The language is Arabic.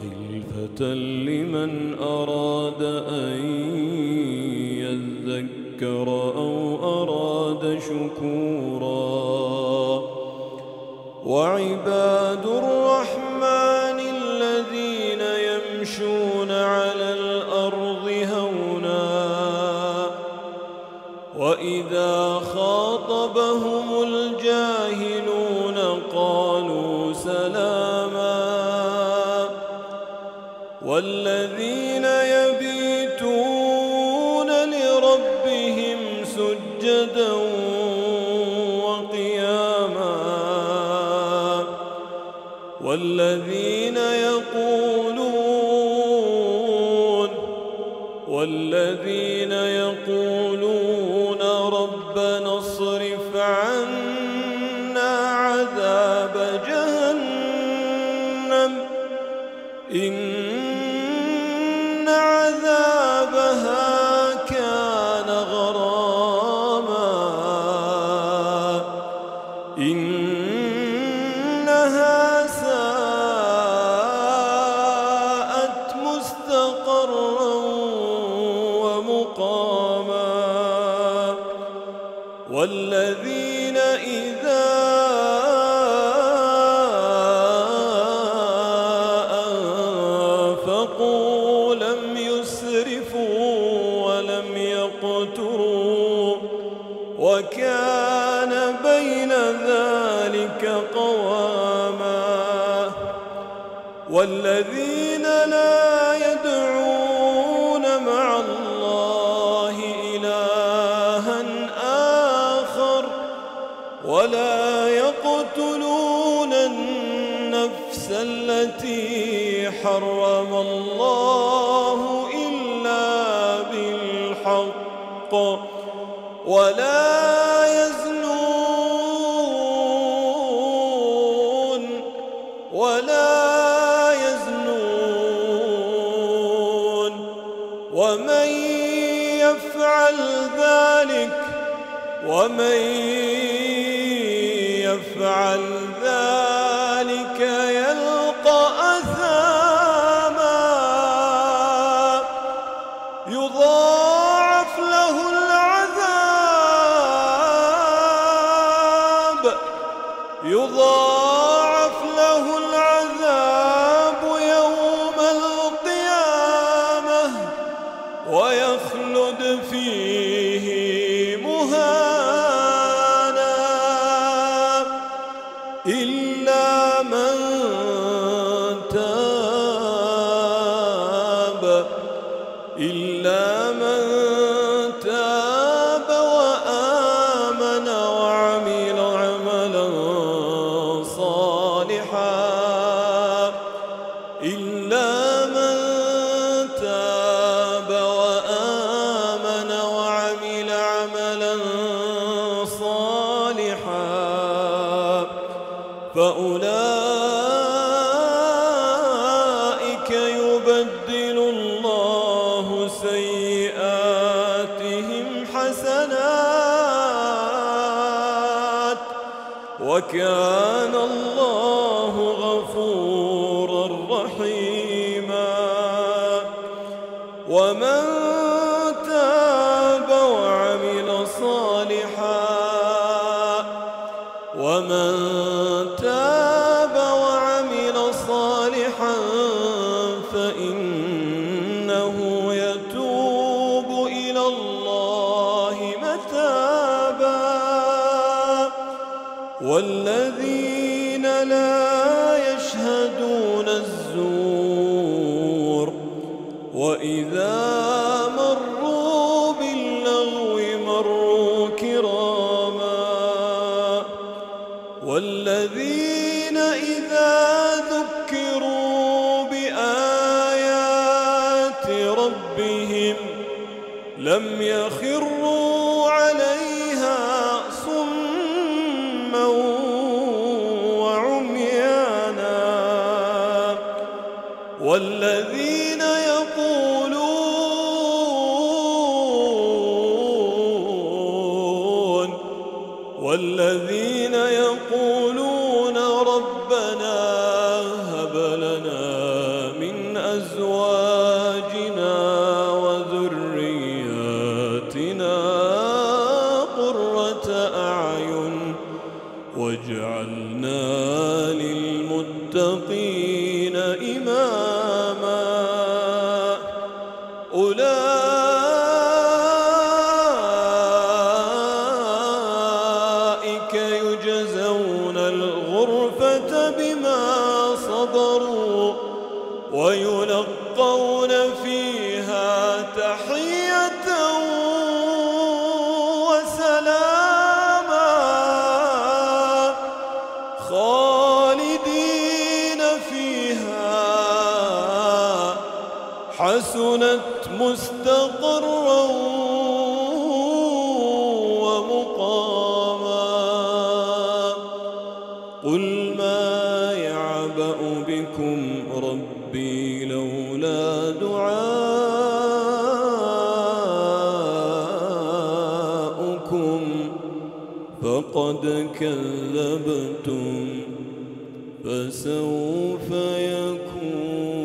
خلفة لمن أراد أن يذكر أو أراد شكورا. وعباد الرحمن الذين يمشون على الأرض هونا وإذا خاطبهم الجاهلون والذين يبيتون لربهم سجدا وقياما والذين يقولون والذين يقولون ربنا قواما والذين لا يدعون مع الله إلها آخر ولا يقتلون النفس التي حرم الله إلا بالحق ولا يفعل ذلك ومن يفعل ذلك من تاب إلا من تاب وآمن وعمل عملا صالحا. إلا من تاب وآمن وعمل عملا صالحا. فأولئك يبدل الله سيئاتهم حسنات وكان الله غفورا رحيما ومن فإنه يتوب إلى الله متابا. والذين لا يشهدون الزور وإذا مروا باللغو مروا كراما. والذين إذا ذكروا ربهم لم يخروا عليها صما وعميانا والذين يقولون والذين يقولون أولئك يجزون الغرفة بما صبروا ويلقون فيها حسنت مستقرا ومقاما. قل ما يعبأ بكم ربي لولا دعاؤكم فقد كذبتم فسوف يكون